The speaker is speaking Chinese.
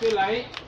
再来。